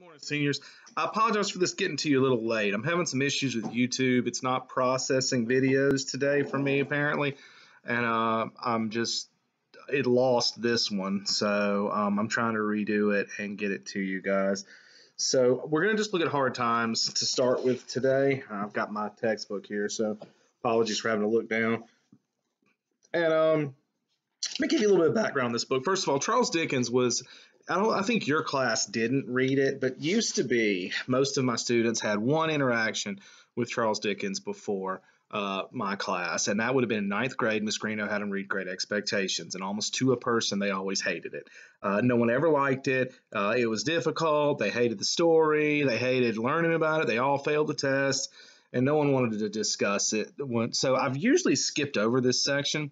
morning, seniors. I apologize for this getting to you a little late. I'm having some issues with YouTube. It's not processing videos today for me, apparently. And uh, I'm just, it lost this one. So um, I'm trying to redo it and get it to you guys. So we're going to just look at hard times to start with today. I've got my textbook here, so apologies for having to look down. And um, let me give you a little bit of background on this book. First of all, Charles Dickens was I don't I think your class didn't read it, but used to be most of my students had one interaction with Charles Dickens before uh, my class, and that would have been ninth grade. Miss Greeno had them read Great Expectations, and almost to a person, they always hated it. Uh, no one ever liked it. Uh, it was difficult. They hated the story. They hated learning about it. They all failed the test, and no one wanted to discuss it. So I've usually skipped over this section.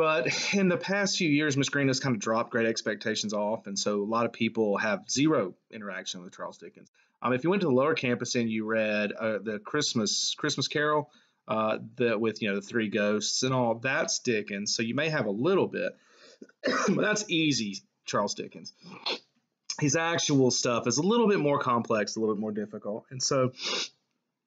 But in the past few years, Miss Green has kind of dropped Great Expectations off, and so a lot of people have zero interaction with Charles Dickens. Um, if you went to the lower campus and you read uh, the Christmas Christmas Carol, uh, the, with you know the three ghosts and all, that's Dickens. So you may have a little bit, but that's easy Charles Dickens. His actual stuff is a little bit more complex, a little bit more difficult, and so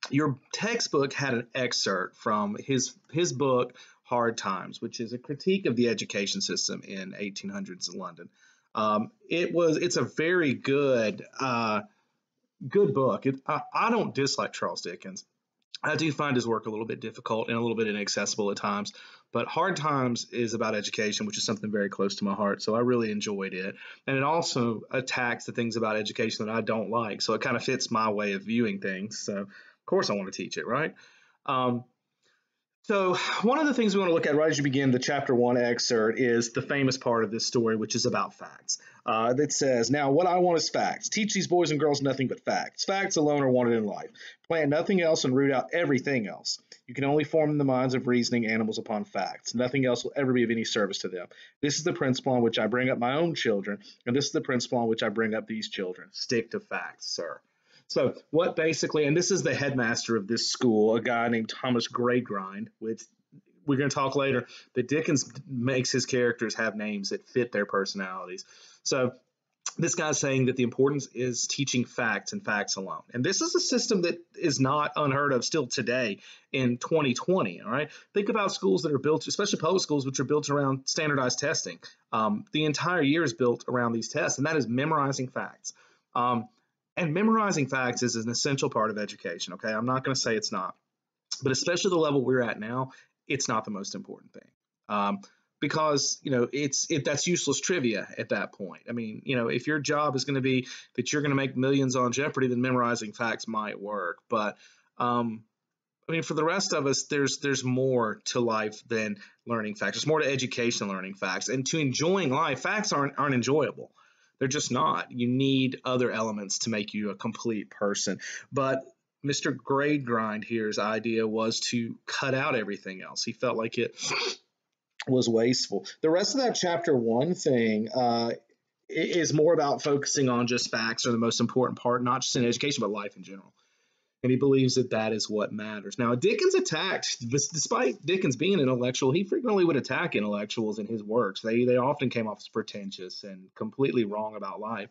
your textbook had an excerpt from his his book Hard Times, which is a critique of the education system in 1800s London. Um, it was it's a very good uh, good book. It, I, I don't dislike Charles Dickens. I do find his work a little bit difficult and a little bit inaccessible at times, but Hard Times is about education, which is something very close to my heart. So I really enjoyed it. And it also attacks the things about education that I don't like. So it kind of fits my way of viewing things. So, of course, I want to teach it, right? Um, so, one of the things we want to look at right as you begin the chapter one excerpt is the famous part of this story, which is about facts. Uh, that says, Now, what I want is facts. Teach these boys and girls nothing but facts. Facts alone are wanted in life. Plant nothing else and root out everything else. You can only form the minds of reasoning animals upon facts. Nothing else will ever be of any service to them. This is the principle on which I bring up my own children, and this is the principle on which I bring up these children. Stick to facts, sir. So what basically, and this is the headmaster of this school, a guy named Thomas Gradgrind, which we're going to talk later, that Dickens makes his characters have names that fit their personalities. So this guy's saying that the importance is teaching facts and facts alone. And this is a system that is not unheard of still today in 2020. All right. Think about schools that are built, especially public schools, which are built around standardized testing. Um, the entire year is built around these tests, and that is memorizing facts. Um, and memorizing facts is an essential part of education, okay? I'm not going to say it's not, but especially the level we're at now, it's not the most important thing. Um, because you know it's it that's useless trivia at that point. I mean, you know, if your job is going to be that you're going to make millions on Jeopardy, then memorizing facts might work. But um, I mean, for the rest of us, there's there's more to life than learning facts. There's more to education learning facts, and to enjoying life. Facts aren't aren't enjoyable. They're just not. You need other elements to make you a complete person. But Mr. Gradgrind here's idea was to cut out everything else. He felt like it was wasteful. The rest of that chapter one thing uh, is more about focusing on just facts are the most important part, not just in education, but life in general and he believes that that is what matters. Now, Dickens attacked, despite Dickens being an intellectual, he frequently would attack intellectuals in his works. They they often came off as pretentious and completely wrong about life.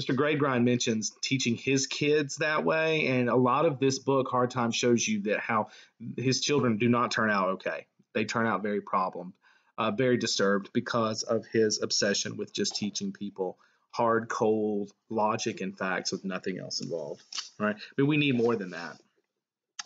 Mr. Gradgrind mentions teaching his kids that way, and a lot of this book, Hard Times, shows you that how his children do not turn out okay. They turn out very problem, uh, very disturbed because of his obsession with just teaching people hard, cold logic and facts with nothing else involved. Right? I mean, we need more than that.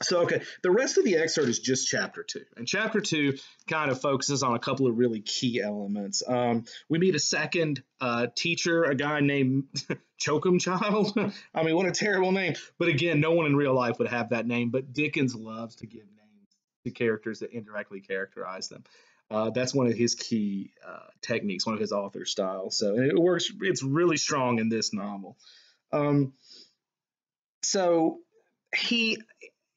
So, okay, the rest of the excerpt is just chapter two. And chapter two kind of focuses on a couple of really key elements. Um, we meet a second uh, teacher, a guy named Choakumchild. I mean, what a terrible name. But again, no one in real life would have that name, but Dickens loves to give names to characters that indirectly characterize them. Uh, that's one of his key uh, techniques, one of his author styles. So it works. It's really strong in this novel. Um, so he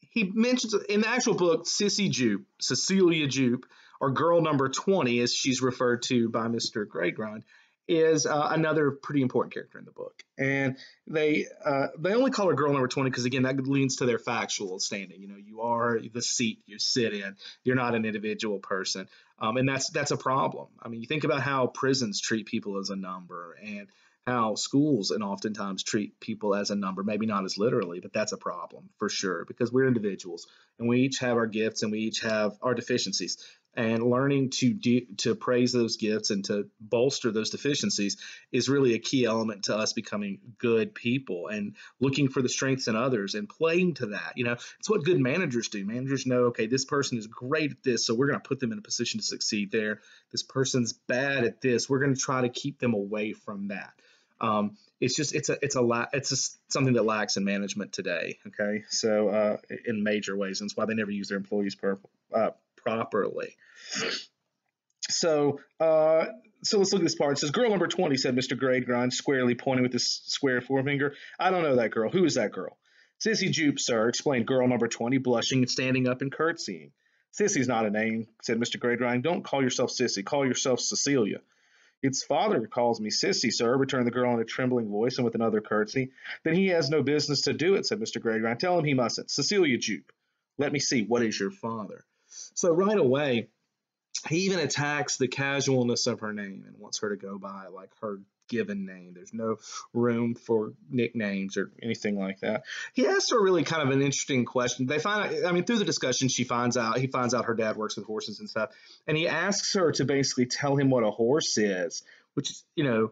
he mentions in the actual book, Sissy Jupe, Cecilia Jupe, or girl number 20, as she's referred to by Mr. Gradgrind, is uh, another pretty important character in the book. And they uh, they only call her girl number 20 because, again, that leans to their factual standing. You know, you are the seat you sit in, you're not an individual person. Um, and that's that's a problem. I mean, you think about how prisons treat people as a number and how schools and oftentimes treat people as a number, maybe not as literally, but that's a problem for sure because we're individuals and we each have our gifts and we each have our deficiencies and learning to de- to praise those gifts and to bolster those deficiencies is really a key element to us becoming good people and looking for the strengths in others and playing to that you know? It's what good managers do. Managers know okay this person is great at this so we're going to put them in a position to succeed there. This person's bad at this we're going to try to keep them away from that. Um, it's just it's a it's a la- it's just something that lacks in management today okay? So uh, in major ways and it's why they never use their employees per, uh, properly. So, uh, so let's look at this part. It says, "Girl number 20," said Mr. Gradgrind, squarely pointing with his square forefinger. "I don't know that girl. Who is that girl?" "Sissy Jupe, sir," explained girl number 20, blushing and standing up and curtsying. "Sissy's not a name," said Mr. Gradgrind. "Don't call yourself Sissy. Call yourself Cecilia." Its father calls me Sissy, sir, returned the girl in a trembling voice and with another curtsy. Then he has no business to do it, said Mr. Gradgrind. Tell him he mustn't. Cecilia Jupe. Let me see. What is your father? So right away, he even attacks the casualness of her name and wants her to go by like her given name. There's no room for nicknames or anything like that. He asks her really kind of an interesting question. They find I mean, through the discussion, she finds out, he finds out her dad works with horses and stuff. And he asks her to basically tell him what a horse is, which is, you know,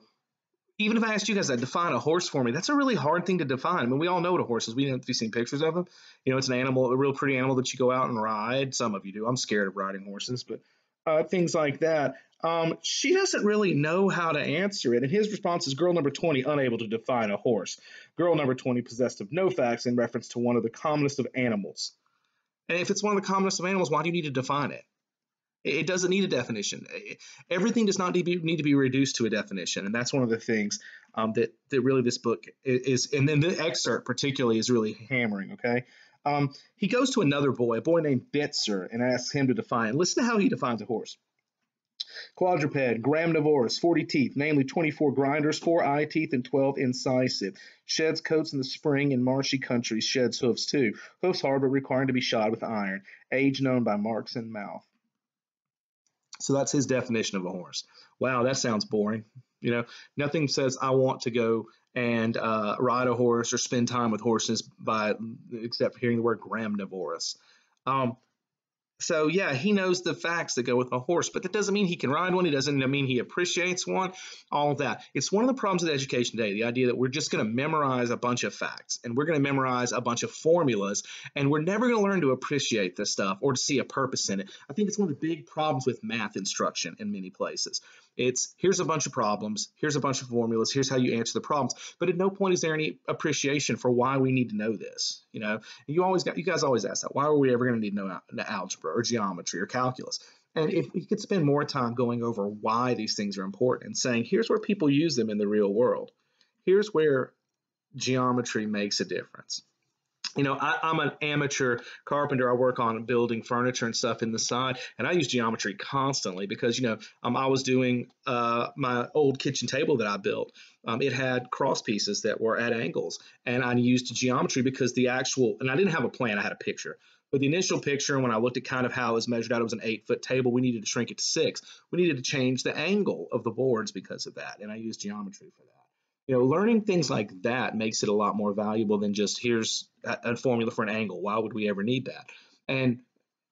even if I asked you guys to define a horse for me, that's a really hard thing to define. I mean, we all know what a horse is. We have seen pictures of them. You know, it's an animal, a real pretty animal that you go out and ride. Some of you do. I'm scared of riding horses, but uh, things like that. Um, she doesn't really know how to answer it. And his response is girl number 20, unable to define a horse. Girl number 20, possessed of no facts in reference to one of the commonest of animals. And if it's one of the commonest of animals, why do you need to define it? It doesn't need a definition. Everything does not need to be, reduced to a definition, and that's one of the things um, that that really this book is. And then the excerpt particularly is really hammering. Okay, um, he goes to another boy, a boy named Bitzer, and asks him to define. Listen to how he defines a horse. Quadruped, graminivorous, 40 teeth, namely 24 grinders, 4 eye teeth, and 12 incisive. Sheds coats in the spring in marshy countries, sheds hoofs too. Hoofs hard but requiring to be shod with iron. Age known by marks in mouth. So that's his definition of a horse. Wow, that sounds boring. You know, nothing says I want to go and uh, ride a horse or spend time with horses by except hearing the word graminivorous. Um, so yeah, he knows the facts that go with a horse, but that doesn't mean he can ride one. It doesn't mean he appreciates one. All that. It's one of the problems with education today. The idea that we're just going to memorize a bunch of facts and we're going to memorize a bunch of formulas, and we're never going to learn to appreciate this stuff or to see a purpose in it. I think it's one of the big problems with math instruction in many places. It's here's a bunch of problems, here's a bunch of formulas, here's how you answer the problems. But at no point is there any appreciation for why we need to know this. You know, you always got you guys always ask that. Why are we ever going to need no, know algebra or geometry or calculus? And if we could spend more time going over why these things are important and saying, here's where people use them in the real world. Here's where geometry makes a difference you know, I, am an amateur carpenter. I work on building furniture and stuff in the side, and I use geometry constantly because, you know, um, I was doing uh, my old kitchen table that I built. Um, it had cross pieces that were at angles, and I used geometry because the actual, and I didn't have a plan, I had a picture. But the initial picture, when I looked at kind of how it was measured out, it was an eight foot table. We needed to shrink it to six. We needed to change the angle of the boards because of that, and I used geometry for that you know, learning things like that makes it a lot more valuable than just here's a, a formula for an angle. Why would we ever need that? And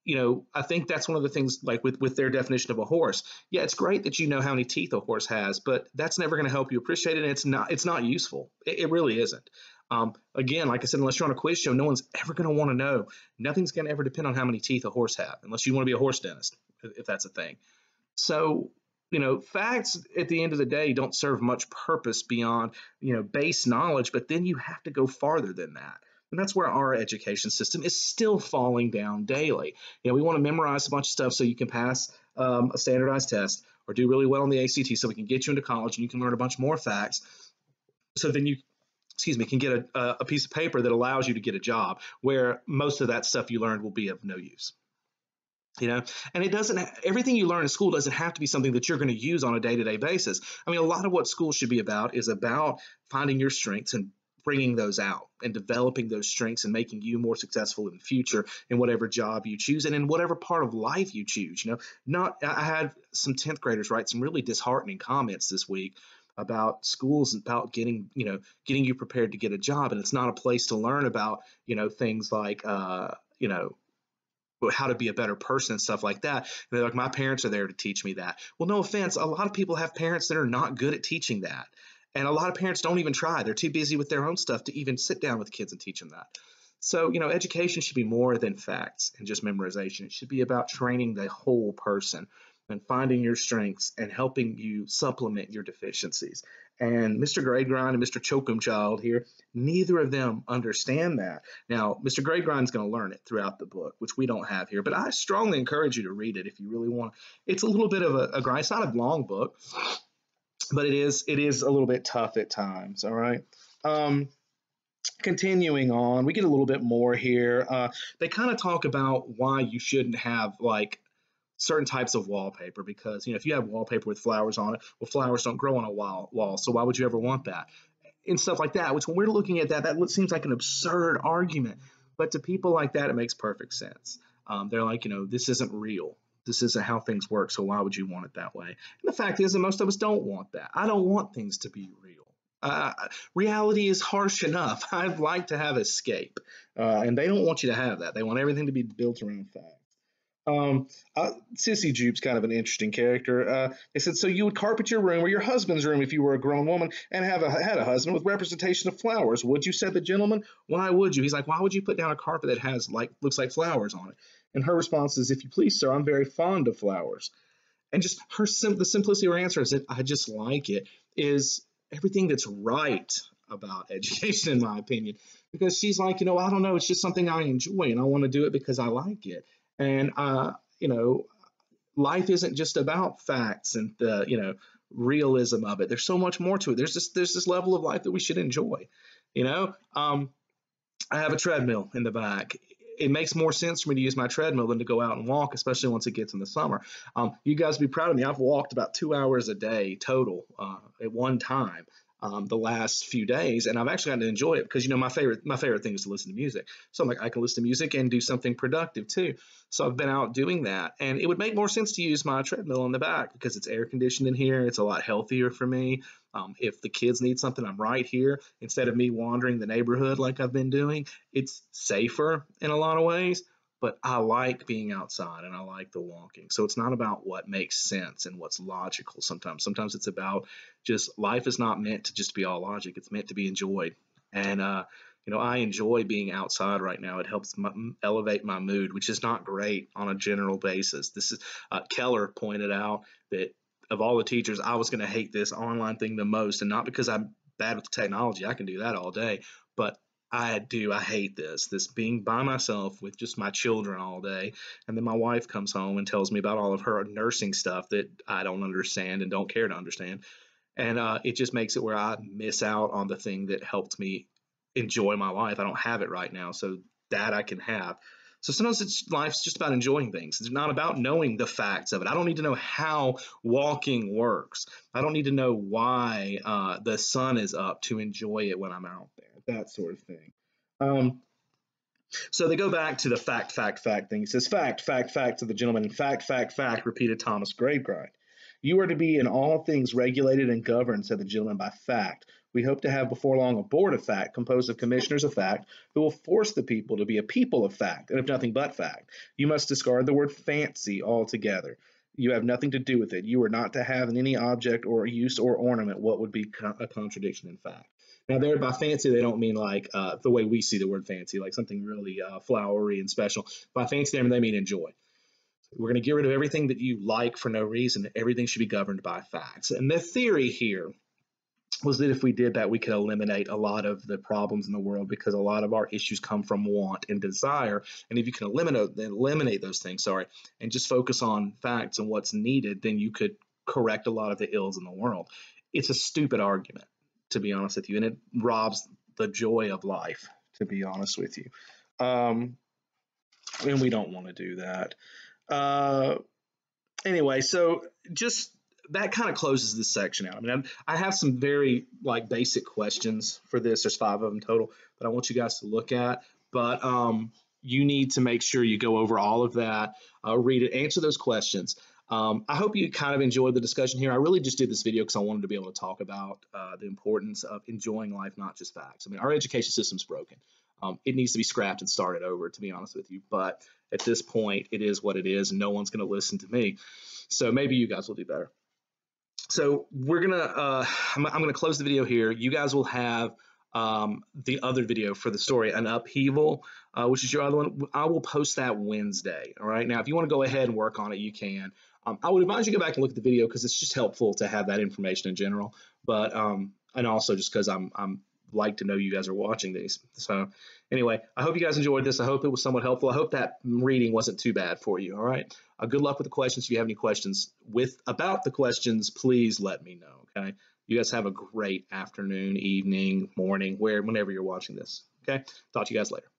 you know, I think that's one of the things like with with their definition of a horse. Yeah, it's great that you know how many teeth a horse has, but that's never going to help you appreciate it. And it's not it's not useful. It, it really isn't. Um, again, like I said, unless you're on a quiz show, no one's ever going to want to know. Nothing's going to ever depend on how many teeth a horse have, unless you want to be a horse dentist, if that's a thing. So you know, facts at the end of the day don't serve much purpose beyond, you know, base knowledge, but then you have to go farther than that. And that's where our education system is still falling down daily. You know, we want to memorize a bunch of stuff so you can pass um, a standardized test or do really well on the ACT so we can get you into college and you can learn a bunch more facts. So then you, excuse me, can get a, a piece of paper that allows you to get a job where most of that stuff you learned will be of no use you know? And it doesn't everything you learn in school doesn't have to be something that you're going to use on a day-to-day basis. I mean a lot of what school should be about is about finding your strengths and bringing those out and developing those strengths and making you more successful in the future in whatever job you choose and in whatever part of life you choose you know? Not i had some 10th graders write some really disheartening comments this week about schools about getting you know getting you prepared to get a job and it's not a place to learn about you know things like uh, you know how to be a better person and stuff like that. And they're like, my parents are there to teach me that. Well, no offense, a lot of people have parents that are not good at teaching that. And a lot of parents don't even try. They're too busy with their own stuff to even sit down with kids and teach them that. So, you know, education should be more than facts and just memorization. It should be about training the whole person and finding your strengths and helping you supplement your deficiencies. And Mr. Gradgrind and Mr. Choke'em here, neither of them understand that. Now, Mr. Gradgrind's going to learn it throughout the book, which we don't have here, but I strongly encourage you to read it if you really want. It's a little bit of a, a grind. It's not a long book, but it is it is a little bit tough at times. All right. Um, continuing on, we get a little bit more here. Uh, they kind of talk about why you shouldn't have like certain types of wallpaper because you know if you have wallpaper with flowers on it, well flowers don't grow on a wall wall, so why would you ever want that? And stuff like that. Which when we're looking at that, that seems like an absurd argument, but to people like that, it makes perfect sense. Um, they're like, you know, this isn't real. This isn't how things work, so why would you want it that way? And the fact is that most of us don't want that. I don't want things to be real. Uh, reality is harsh enough. I'd like to have escape, uh, and they don't want you to have that. They want everything to be built around fact. Um, uh, Sissy Jupe's kind of an interesting character. Uh, they said, so you would carpet your room or your husband's room if you were a grown woman and have a, had a husband with representation of flowers. Would you? said the gentleman. Why would you? He's like, why would you put down a carpet that has like looks like flowers on it? And her response is, if you please, sir, I'm very fond of flowers. And just her sim- the simplicity of her answer is that I just like it is everything that's right about education, in my opinion, because she's like, you know, I don't know, it's just something I enjoy and I want to do it because I like it. And, uh, you know, life isn't just about facts and the, you know, realism of it. There's so much more to it. There's this, there's this level of life that we should enjoy, you know? Um, I have a treadmill in the back. It makes more sense for me to use my treadmill than to go out and walk, especially once it gets in the summer. Um, you guys be proud of me. I've walked about two hours a day total uh, at one time um, the last few days, and I've actually gotten to enjoy it because you know my favorite my favorite thing is to listen to music. So I'm like I can listen to music and do something productive too. So I've been out doing that, and it would make more sense to use my treadmill in the back because it's air conditioned in here. It's a lot healthier for me. Um, if the kids need something, I'm right here instead of me wandering the neighborhood like I've been doing. It's safer in a lot of ways but I like being outside and I like the walking. So it's not about what makes sense and what's logical sometimes. Sometimes it's about just life is not meant to just be all logic, it's meant to be enjoyed. And, uh, you know, I enjoy being outside right now. It helps elevate my mood, which is not great on a general basis. This is uh, Keller pointed out that of all the teachers, I was going to hate this online thing the most, and not because I'm bad with technology. I can do that all day, but I do. I hate this. This being by myself with just my children all day. And then my wife comes home and tells me about all of her nursing stuff that I don't understand and don't care to understand. And uh, it just makes it where I miss out on the thing that helped me enjoy my life. I don't have it right now. So that I can have. So sometimes it's life's just about enjoying things. It's not about knowing the facts of it. I don't need to know how walking works. I don't need to know why uh, the sun is up to enjoy it when I'm out that sort of thing. Um, so they go back to the fact, fact, fact thing. He says, fact, fact, fact to the gentleman. In fact, fact, fact, repeated Thomas Gradgrind. You are to be in all things regulated and governed, said the gentleman, by fact. We hope to have before long a board of fact composed of commissioners of fact who will force the people to be a people of fact and of nothing but fact. You must discard the word fancy altogether. You have nothing to do with it. You are not to have in any object or use or ornament what would be a contradiction in fact. Now, there by fancy, they don't mean like uh, the way we see the word fancy, like something really uh, flowery and special. By fancy, they mean enjoy. We're going to get rid of everything that you like for no reason. Everything should be governed by facts. And the theory here was that if we did that, we could eliminate a lot of the problems in the world because a lot of our issues come from want and desire. And if you can eliminate eliminate those things, sorry, and just focus on facts and what's needed, then you could correct a lot of the ills in the world. It's a stupid argument to be honest with you, and it robs the joy of life, to be honest with you. Um, and we don't want to do that. Uh, anyway, so just that kind of closes this section out. I mean, I have some very like basic questions for this. There's five of them total that I want you guys to look at. But um, you need to make sure you go over all of that, uh, read it, answer those questions. Um, I hope you kind of enjoyed the discussion here. I really just did this video because I wanted to be able to talk about uh, the importance of enjoying life, not just facts. I mean, our education system's broken. Um, it needs to be scrapped and started over, to be honest with you. But at this point, it is what it is, and no one's going to listen to me. So maybe you guys will do better. So we're gonna, uh, I'm, I'm gonna close the video here. You guys will have um, the other video for the story, an upheaval, uh, which is your other one. I will post that Wednesday. All right. Now, if you want to go ahead and work on it, you can. Um, I would advise you go back and look at the video because it's just helpful to have that information in general. But um, and also just because I'm I'm like to know you guys are watching these. So anyway, I hope you guys enjoyed this. I hope it was somewhat helpful. I hope that reading wasn't too bad for you. All right. Uh, good luck with the questions. If you have any questions with about the questions, please let me know. Okay. You guys have a great afternoon, evening, morning, where whenever you're watching this. Okay. Talk to you guys later.